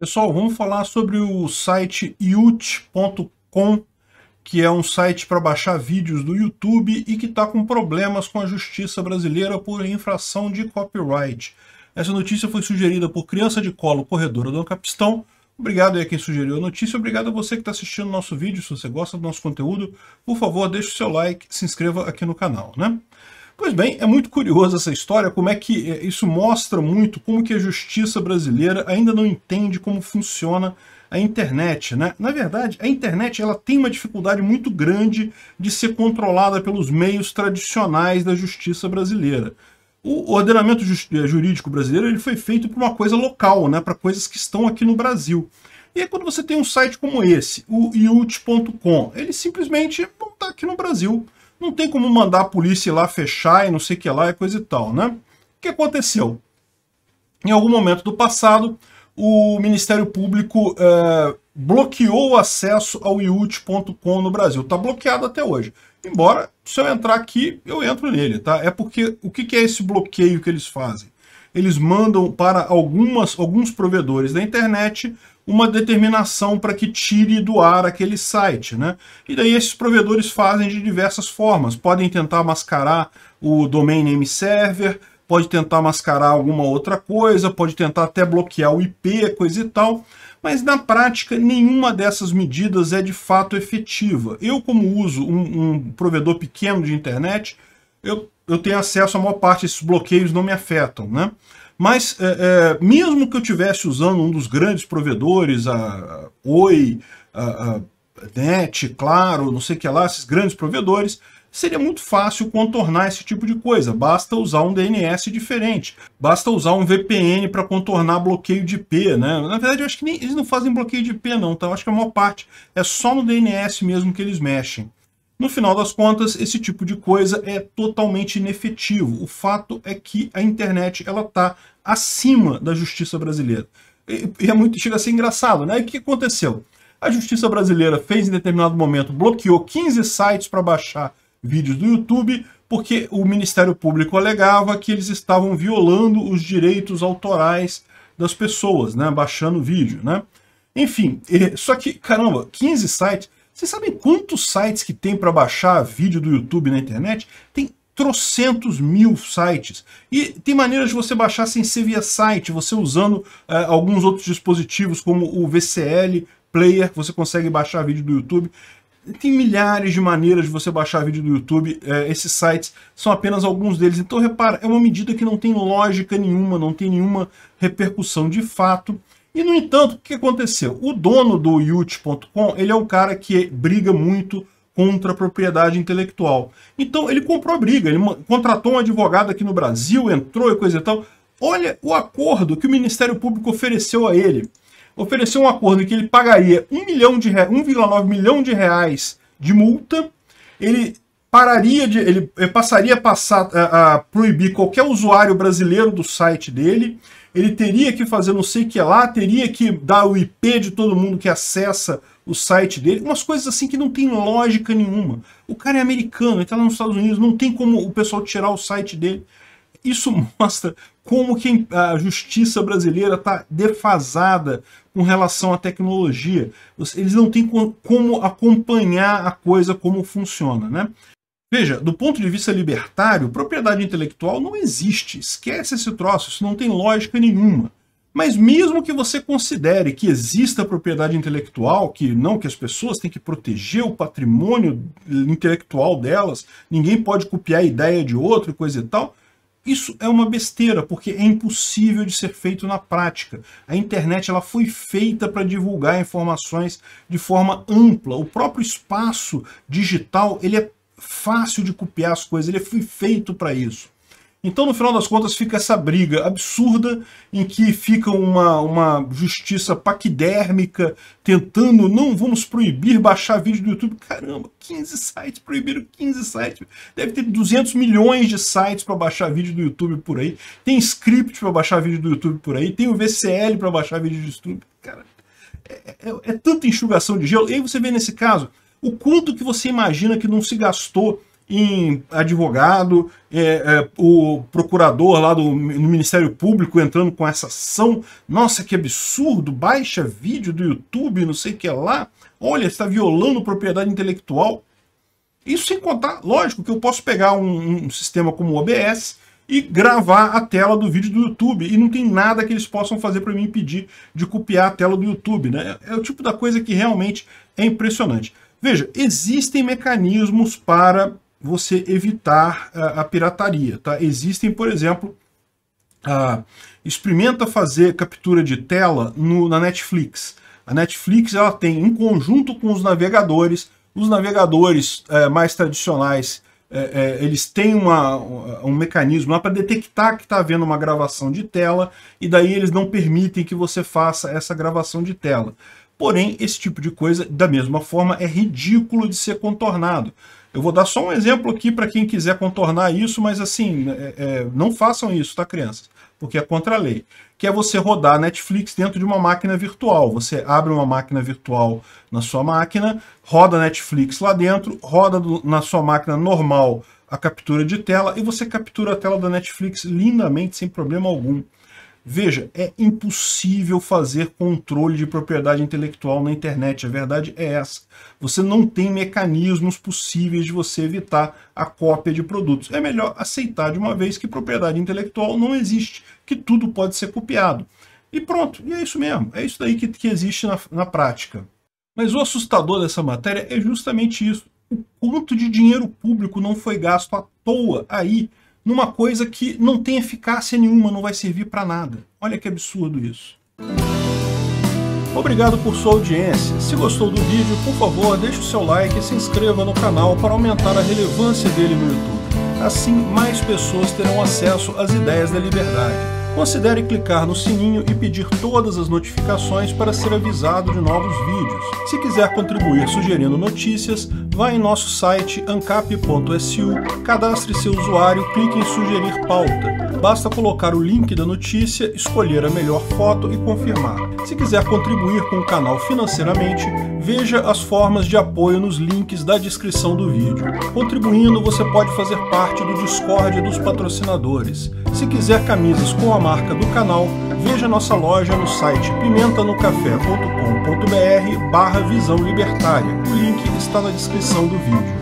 Pessoal, vamos falar sobre o site yut.com, que é um site para baixar vídeos do YouTube e que está com problemas com a justiça brasileira por infração de copyright. Essa notícia foi sugerida por Criança de Colo, corredora do Capistão. Obrigado aí a quem sugeriu a notícia, obrigado a você que está assistindo o nosso vídeo. Se você gosta do nosso conteúdo, por favor, deixe o seu like, se inscreva aqui no canal, né? Pois bem, é muito curioso essa história, como é que é, isso mostra muito como que a justiça brasileira ainda não entende como funciona a internet. Né? Na verdade, a internet ela tem uma dificuldade muito grande de ser controlada pelos meios tradicionais da justiça brasileira. O ordenamento eh, jurídico brasileiro ele foi feito para uma coisa local, né? para coisas que estão aqui no Brasil. E aí quando você tem um site como esse, o iut.com, ele simplesmente não está aqui no Brasil não tem como mandar a polícia ir lá fechar e não sei o que lá e coisa e tal, né? O que aconteceu? Em algum momento do passado, o Ministério Público é, bloqueou o acesso ao iut.com no Brasil. Está bloqueado até hoje. Embora, se eu entrar aqui, eu entro nele, tá? É porque, o que, que é esse bloqueio que eles fazem? Eles mandam para algumas, alguns provedores da internet uma determinação para que tire do ar aquele site. Né? E daí esses provedores fazem de diversas formas. Podem tentar mascarar o domain name server, pode tentar mascarar alguma outra coisa, pode tentar até bloquear o IP, coisa e tal. Mas na prática, nenhuma dessas medidas é de fato efetiva. Eu, como uso um, um provedor pequeno de internet, eu, eu tenho acesso a maior parte desses bloqueios não me afetam. Né? Mas é, é, mesmo que eu estivesse usando um dos grandes provedores, a Oi, a, a NET, Claro, não sei o que lá, esses grandes provedores, seria muito fácil contornar esse tipo de coisa. Basta usar um DNS diferente. Basta usar um VPN para contornar bloqueio de IP, né? Na verdade, eu acho que nem, eles não fazem bloqueio de IP, não, tá? Eu acho que a maior parte é só no DNS mesmo que eles mexem. No final das contas, esse tipo de coisa é totalmente inefetivo. O fato é que a internet ela está acima da justiça brasileira. E, e, é muito, chega a ser engraçado, né? E o que aconteceu? A justiça brasileira fez em determinado momento, bloqueou 15 sites para baixar vídeos do YouTube, porque o Ministério Público alegava que eles estavam violando os direitos autorais das pessoas, né? Baixando vídeo, né? Enfim, só que, caramba, 15 sites vocês sabem quantos sites que tem para baixar vídeo do YouTube na internet? Tem trocentos mil sites. E tem maneiras de você baixar sem ser via site, você usando uh, alguns outros dispositivos, como o VCL Player, que você consegue baixar vídeo do YouTube. Tem milhares de maneiras de você baixar vídeo do YouTube, uh, esses sites são apenas alguns deles. Então, repara, é uma medida que não tem lógica nenhuma, não tem nenhuma repercussão de fato. E, no entanto, o que aconteceu? O dono do Yut.com, ele é um cara que briga muito contra a propriedade intelectual. Então, ele comprou a briga, ele contratou um advogado aqui no Brasil, entrou e coisa e tal. Olha o acordo que o Ministério Público ofereceu a ele. Ofereceu um acordo em que ele pagaria 1 milhão de 1,9 milhão de reais de multa, ele pararia de, ele passaria a passar a, a proibir qualquer usuário brasileiro do site dele, ele teria que fazer não sei o que lá, teria que dar o IP de todo mundo que acessa o site dele, umas coisas assim que não tem lógica nenhuma. O cara é americano, ele está nos Estados Unidos, não tem como o pessoal tirar o site dele. Isso mostra como que a justiça brasileira está defasada com relação à tecnologia. Eles não têm como acompanhar a coisa como funciona, né? Veja, do ponto de vista libertário, propriedade intelectual não existe. Esquece esse troço, isso não tem lógica nenhuma. Mas mesmo que você considere que exista propriedade intelectual, que não que as pessoas têm que proteger o patrimônio intelectual delas, ninguém pode copiar a ideia de outro e coisa e tal, isso é uma besteira, porque é impossível de ser feito na prática. A internet ela foi feita para divulgar informações de forma ampla. O próprio espaço digital ele é fácil de copiar as coisas, ele foi feito para isso. Então, no final das contas, fica essa briga absurda em que fica uma, uma justiça paquidérmica tentando, não, vamos proibir baixar vídeo do YouTube. Caramba, 15 sites, proibiram 15 sites. Deve ter 200 milhões de sites para baixar vídeo do YouTube por aí. Tem script para baixar vídeo do YouTube por aí. Tem o VCL para baixar vídeo do YouTube. Cara, é, é, é tanta enxugação de gelo. E aí você vê nesse caso, o quanto que você imagina que não se gastou em advogado, é, é, o procurador lá do no Ministério Público entrando com essa ação. Nossa, que absurdo! Baixa vídeo do YouTube, não sei o que lá. Olha, está violando propriedade intelectual. Isso sem contar, lógico, que eu posso pegar um, um sistema como o OBS e gravar a tela do vídeo do YouTube. E não tem nada que eles possam fazer para me impedir de copiar a tela do YouTube. Né? É o tipo da coisa que realmente é impressionante. Veja, existem mecanismos para você evitar a, a pirataria. Tá? Existem, por exemplo, a, experimenta fazer captura de tela no, na Netflix. A Netflix ela tem, em conjunto com os navegadores, os navegadores é, mais tradicionais, é, é, eles têm uma, um mecanismo lá para detectar que está havendo uma gravação de tela e daí eles não permitem que você faça essa gravação de tela. Porém, esse tipo de coisa, da mesma forma, é ridículo de ser contornado. Eu vou dar só um exemplo aqui para quem quiser contornar isso, mas assim, é, é, não façam isso, tá, crianças? Porque é contra a lei. Que é você rodar Netflix dentro de uma máquina virtual. Você abre uma máquina virtual na sua máquina, roda Netflix lá dentro, roda do, na sua máquina normal a captura de tela e você captura a tela da Netflix lindamente, sem problema algum. Veja, é impossível fazer controle de propriedade intelectual na internet. A verdade é essa. Você não tem mecanismos possíveis de você evitar a cópia de produtos. É melhor aceitar de uma vez que propriedade intelectual não existe, que tudo pode ser copiado. E pronto, e é isso mesmo. É isso daí que, que existe na, na prática. Mas o assustador dessa matéria é justamente isso. O quanto de dinheiro público não foi gasto à toa aí numa coisa que não tem eficácia nenhuma, não vai servir para nada. Olha que absurdo isso. Obrigado por sua audiência. Se gostou do vídeo, por favor, deixe o seu like e se inscreva no canal para aumentar a relevância dele no YouTube. Assim, mais pessoas terão acesso às ideias da liberdade. Considere clicar no sininho e pedir todas as notificações para ser avisado de novos vídeos. Se quiser contribuir sugerindo notícias, vá em nosso site ancap.su, cadastre seu usuário, clique em sugerir pauta. Basta colocar o link da notícia, escolher a melhor foto e confirmar. Se quiser contribuir com o canal financeiramente, veja as formas de apoio nos links da descrição do vídeo. Contribuindo, você pode fazer parte do Discord dos patrocinadores. Se quiser camisas com a marca do canal, veja nossa loja no site pimentanocafé.com.br barra visão libertária. O link está na descrição do vídeo.